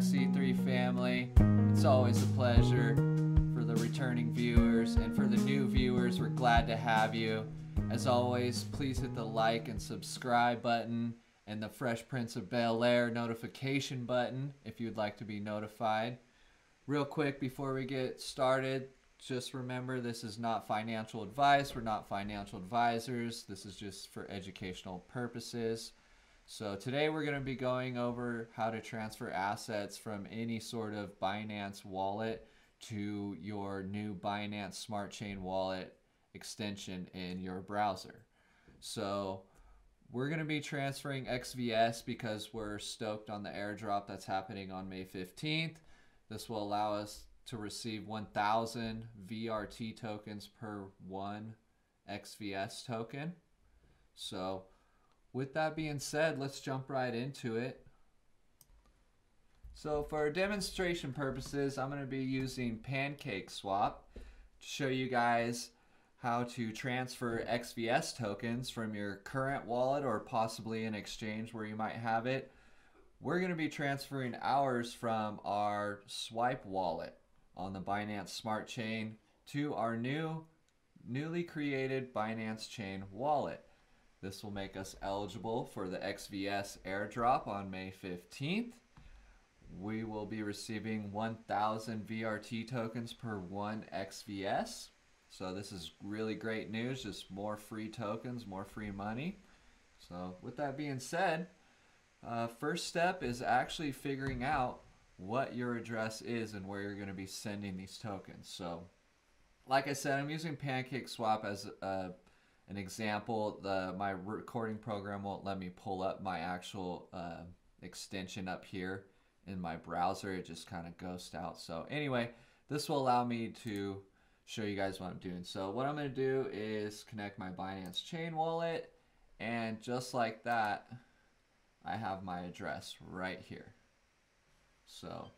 C3 family. It's always a pleasure for the returning viewers and for the new viewers. We're glad to have you. As always, please hit the like and subscribe button and the Fresh Prince of Bel Air notification button if you'd like to be notified. Real quick before we get started, just remember this is not financial advice. We're not financial advisors. This is just for educational purposes. So today we're going to be going over how to transfer assets from any sort of Binance wallet to your new Binance Smart Chain wallet extension in your browser. So we're going to be transferring XVS because we're stoked on the airdrop that's happening on May 15th. This will allow us to receive 1,000 VRT tokens per one XVS token. So with that being said, let's jump right into it. So for demonstration purposes, I'm going to be using Pancake Swap to show you guys how to transfer XVS tokens from your current wallet or possibly an exchange where you might have it. We're going to be transferring ours from our Swipe wallet on the Binance Smart Chain to our new newly created Binance Chain wallet. This will make us eligible for the XVS airdrop on May 15th. We will be receiving 1,000 VRT tokens per one XVS. So this is really great news, just more free tokens, more free money. So with that being said, uh, first step is actually figuring out what your address is and where you're going to be sending these tokens. So like I said, I'm using Pancake Swap as a an example, the my recording program won't let me pull up my actual uh, extension up here in my browser. It just kind of ghosted out. So anyway, this will allow me to show you guys what I'm doing. So what I'm going to do is connect my Binance Chain wallet. And just like that, I have my address right here. So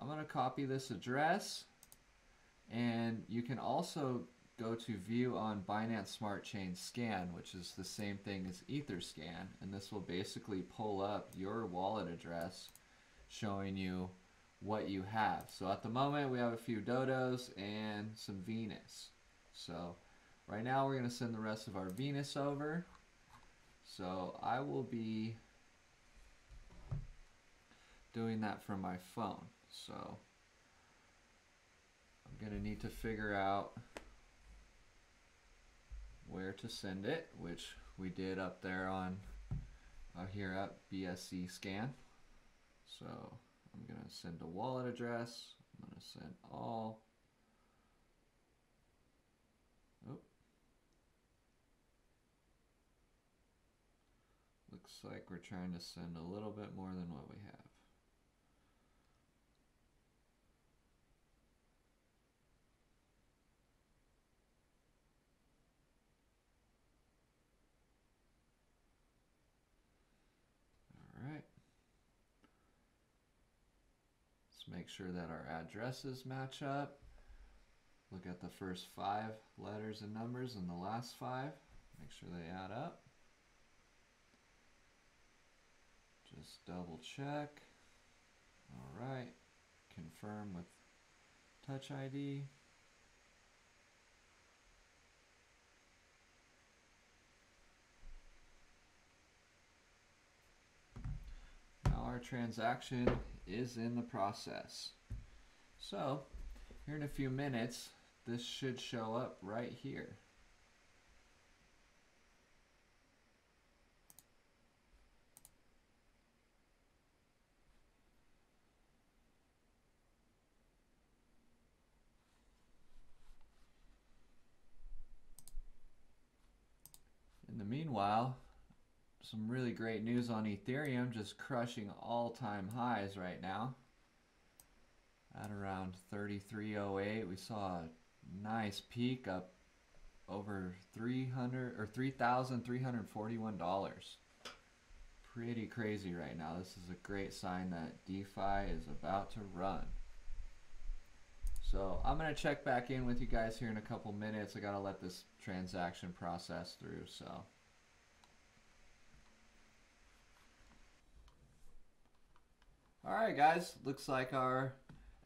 I'm going to copy this address. And you can also go to view on Binance Smart Chain Scan, which is the same thing as Etherscan, and this will basically pull up your wallet address showing you what you have. So at the moment we have a few dodos and some Venus. So right now we're going to send the rest of our Venus over. So I will be doing that from my phone. So I'm going to need to figure out where to send it, which we did up there on uh, here at BSC scan. So I'm going to send a wallet address. I'm going to send all. Oh. Looks like we're trying to send a little bit more than what we have. Make sure that our addresses match up. Look at the first five letters and numbers and the last five. Make sure they add up. Just double check. All right. Confirm with Touch ID. Now our transaction is in the process. So, here in a few minutes, this should show up right here. In the meanwhile, some really great news on Ethereum, just crushing all-time highs right now. At around 3308, we saw a nice peak up over 300 or $3,341. Pretty crazy right now. This is a great sign that DeFi is about to run. So I'm going to check back in with you guys here in a couple minutes. I got to let this transaction process through. So. Alright guys, looks like our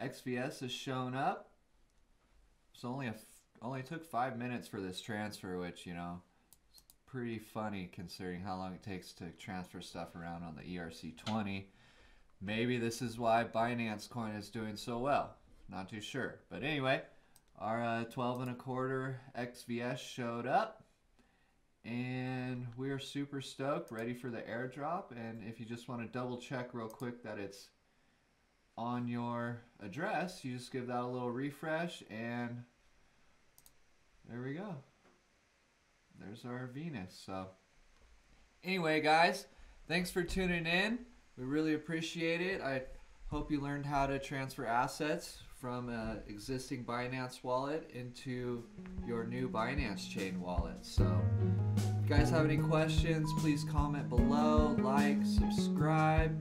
XVS has shown up. It's only only took five minutes for this transfer, which you know, is pretty funny considering how long it takes to transfer stuff around on the ERC20. Maybe this is why Binance Coin is doing so well. Not too sure, but anyway, our uh, 12 and a quarter XVS showed up. And we're super stoked, ready for the airdrop. And if you just want to double check real quick that it's on your address, you just give that a little refresh and there we go. There's our Venus. So anyway, guys, thanks for tuning in. We really appreciate it. I hope you learned how to transfer assets from an existing Binance wallet into your new Binance Chain wallet. So if you guys have any questions, please comment below, like, subscribe,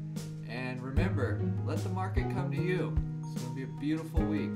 and remember, let the market come to you. It's going to be a beautiful week.